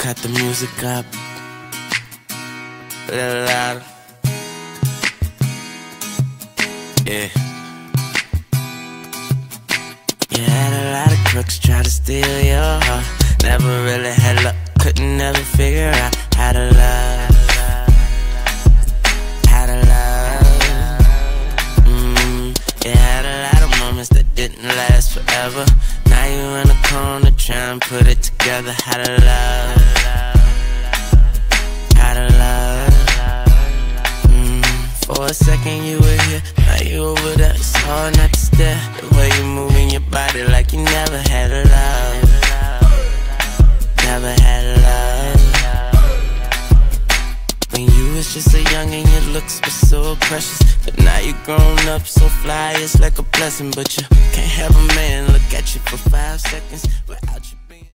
cut the music up a little louder. Yeah. You had a lot of crooks try to steal your heart. Never really had luck, couldn't never figure out how to love. How to love. Mm, you had a lot of moments that didn't last forever. Now you in the corner trying to put it together. How to love. For a second you were here, now you over there. It's hard not to stare. The way you moving your body like you never had a love. Never had a love. When you was just a young and your looks were so precious. But now you grown up so fly, it's like a blessing. But you can't have a man look at you for five seconds.